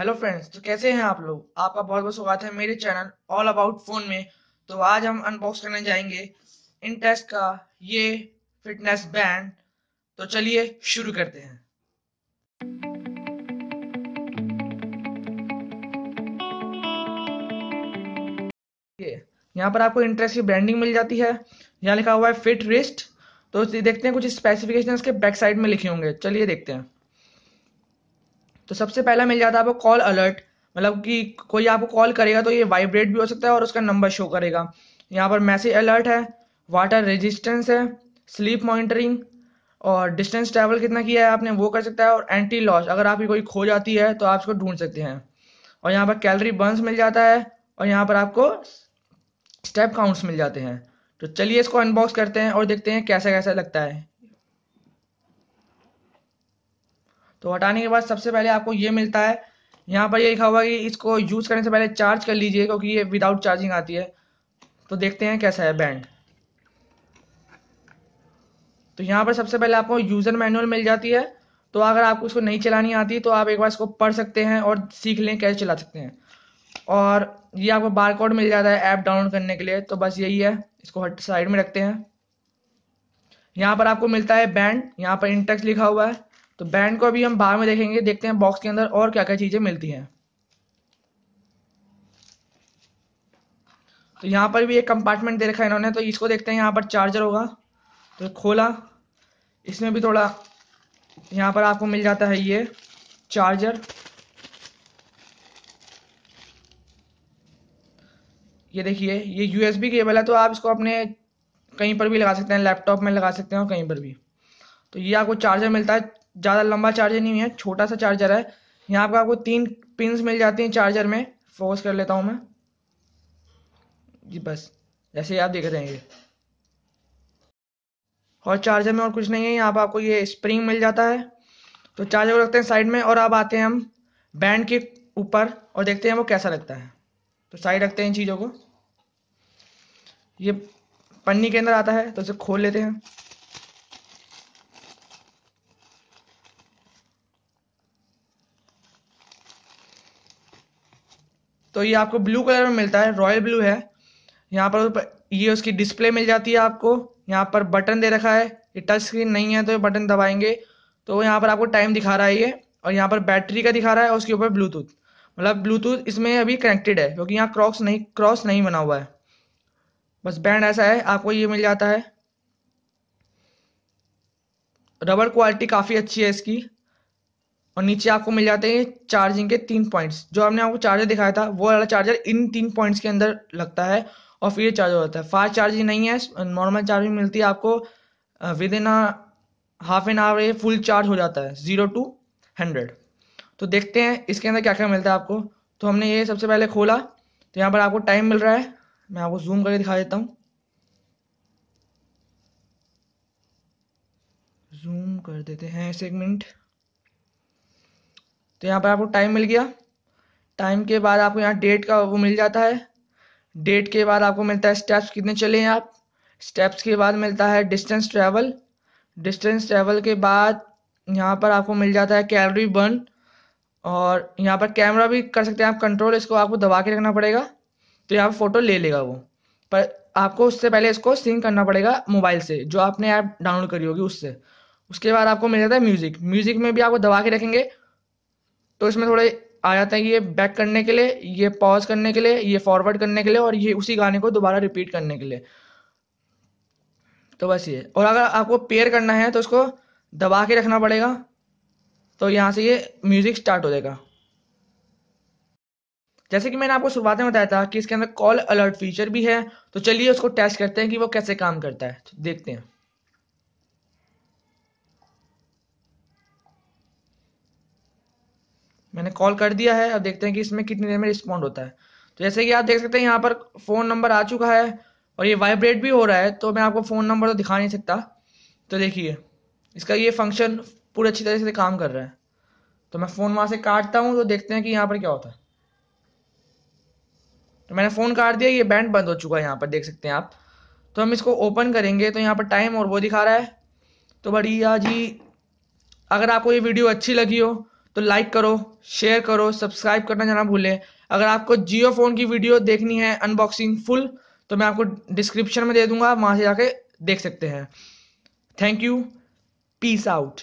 Hello friends तो कैसे हैं आप लोग? आपका बहुत बहुत स्वागत है मेरे चैनल ऑल अबाउट फ़ोन में। तो आज हम अनबॉक्स करने जाएँगे इन का ये फिटनेस बैंड तो चलिए शुरू करते हैं। यहाँ पर आपको इंटरेस्ट की ब्रांडिंग मिल जाती है। यहाँ लिखा हुआ है फिट रिस्ट तो देखते हैं कुछ स्पेसिफिकेशन के बैक साइड में लिखे होंगे। चलिए देखते हैं। तो सबसे पहला मिल जाता है आपको कॉल अलर्ट मतलब कि कोई आपको कॉल करेगा तो ये वाइब्रेट भी हो सकता है और उसका नंबर शो करेगा। यहाँ पर मैसेज अलर्ट है वाटर रेजिस्टेंस है स्लीप मॉनिटरिंग और डिस्टेंस ट्रैवल कितना किया है आपने वो कर सकता है और एंटी लॉस अगर आपकी कोई खो जाती है तो आप उसको ढूंढ सकते हैं। और यहाँ पर कैलरी बर्न्स मिल जाता है और यहाँ पर आपको स्टेप काउंट्स मिल जाते हैं। तो चलिए इसको अनबॉक्स करते हैं और देखते हैं कैसा कैसा लगता है। तो हटाने के बाद सबसे पहले आपको ये मिलता है। यहाँ पर ये लिखा हुआ कि इसको यूज़ करने से पहले चार्ज कर लीजिए, क्योंकि ये विदाउट चार्जिंग आती है। तो देखते हैं कैसा है बैंड तो यहाँ पर सबसे पहले आपको यूज़र मैनुअल मिल जाती है। तो अगर आपको इसको नहीं चलानी आती तो आप एक बार इसको पढ़ सकते हैं और सीख लें कैसे चला सकते हैं। और ये आपको बार कोड मिल जाता है ऐप डाउनलोड करने के लिए। तो बस यही है, इसको साइड में रखते हैं। यहाँ पर आपको मिलता है बैंड यहाँ पर इंटेक्स लिखा हुआ है। तो बैंड को अभी हम बाहर में देखेंगे, देखते हैं बॉक्स के अंदर और क्या क्या चीज़ें मिलती हैं। तो यहाँ पर भी एक कंपार्टमेंट दे रखा है इन्होंने तो इसको देखते हैं, यहाँ पर चार्जर होगा तो खोला। इसमें भी थोड़ा यहाँ पर आपको मिल जाता है ये चार्जर ये देखिए, ये यूएसबी केबल है तो आप इसको अपने कहीं पर भी लगा सकते हैं लैपटॉप में लगा सकते हैं और कहीं पर भी। तो ये आपको चार्जर मिलता है ज़्यादा लंबा चार्जर नहीं है, छोटा सा चार्जर है। यहाँ पर आपको तीन पिंस मिल जाती हैं चार्जर में। फोकस कर लेता हूँ मैं। जी बस जैसे आप देख रहे हैं ये। और चार्जर में और कुछ नहीं है, यहाँ पर आपको ये स्प्रिंग मिल जाता है। तो चार्जर को रखते हैं साइड में और अब आते हैं हम बैंड के ऊपर और देखते हैं वो कैसा लगता है। तो साइड रखते हैं इन चीज़ों को। ये पन्नी के अंदर आता है तो इसे खोल लेते हैं। तो ये आपको ब्लू कलर में मिलता है रॉयल ब्लू है। यहाँ पर ये उसकी डिस्प्ले मिल जाती है आपको। यहाँ पर बटन दे रखा है। ये टच स्क्रीन नहीं है तो ये बटन दबाएँगे। तो यहाँ पर आपको टाइम दिखा रहा है ये। और यहाँ पर बैटरी का दिखा रहा है और उसके ऊपर ब्लूटूथ मतलब ब्लूटूथ इसमें अभी कनेक्टेड है, क्योंकि यहाँ क्रॉस नहीं क्रॉस नहीं बना हुआ है। बस बैंड ऐसा है, आपको ये मिल जाता है। रबर क्वालिटी काफ़ी अच्छी है इसकी। और नीचे आपको मिल जाते हैं चार्जिंग के तीन पॉइंट्स जो हमने आपको चार्जर दिखाया था, वो वाला चार्जर इन तीन पॉइंट्स के अंदर लगता है और फिर चार्ज हो जाता है। फास्ट चार्जिंग नहीं है नॉर्मल चार्जिंग मिलती है आपको within half an hour ये फुल चार्ज हो जाता है ज़ीरो टू हंड्रेड तो देखते हैं इसके अंदर क्या क्या मिलता है आपको। तो हमने ये सबसे पहले खोला तो यहाँ पर आपको टाइम मिल रहा है। मैं आपको जूम करके दिखा देता हूँ। जूम कर देते हैं एक मिनट। तो यहाँ पर आपको टाइम मिल गया। टाइम के बाद आपको यहाँ डेट का वो मिल जाता है। डेट के बाद आपको मिलता है स्टेप्स कितने चले हैं आप? स्टेप्स के बाद मिलता है डिस्टेंस ट्रेवल डिस्टेंस ट्रेवल के बाद यहाँ पर आपको मिल जाता है कैलोरी बर्न और यहाँ पर कैमरा भी कर सकते हैं आप कंट्रोल इसको आपको दबा के रखना पड़ेगा। तो यहाँ पर फ़ोटो ले लेगा वो। पर आपको उससे पहले इसको सिंक करना पड़ेगा मोबाइल से, जो आपने ऐप डाउनलोड करी होगी उससे। उसके बाद आपको मिल जाता है म्यूज़िक म्यूज़िक में भी आपको दबा के रखेंगे। तो इसमें थोड़े आ जाते हैं ये बैक करने के लिए, ये पॉज करने के लिए, ये फॉरवर्ड करने के लिए और ये उसी गाने को दोबारा रिपीट करने के लिए। तो बस ये। और अगर आपको पेयर करना है तो उसको दबा के रखना पड़ेगा। तो यहाँ से ये म्यूज़िक स्टार्ट हो जाएगा। जैसे कि मैंने आपको शुरुआत में बताया था कि इसके अंदर कॉल अलर्ट फीचर भी है तो चलिए उसको टेस्ट करते हैं कि वो कैसे काम करता है। तो देखते हैं। मैंने कॉल कर दिया है, अब देखते हैं कि इसमें कितनी देर में रिस्पॉन्ड होता है। तो जैसे कि आप देख सकते हैं, यहाँ पर फ़ोन नंबर आ चुका है और ये वाइब्रेट भी हो रहा है तो मैं आपको फ़ोन नंबर तो दिखा नहीं सकता। तो देखिए, इसका ये फ़ंक्शन पूरी अच्छी तरह से काम कर रहा है। तो मैं फ़ोन वहाँ से काटता हूँ तो देखते हैं कि यहाँ पर क्या होता है। तो मैंने फ़ोन काट दिया, ये बैंड बंद हो चुका है यहाँ पर, देख सकते हैं आप। तो हम इसको ओपन करेंगे तो यहाँ पर टाइम और वो दिखा रहा है। तो बढ़िया जी, अगर आपको ये वीडियो अच्छी लगी हो तो लाइक करो शेयर करो सब्सक्राइब करना जाना भूलें। अगर आपको जियो फ़ोन की वीडियो देखनी है अनबॉक्सिंग फुल तो मैं आपको डिस्क्रिप्शन में दे दूँगा, वहाँ से जाके देख सकते हैं। Thank you peace out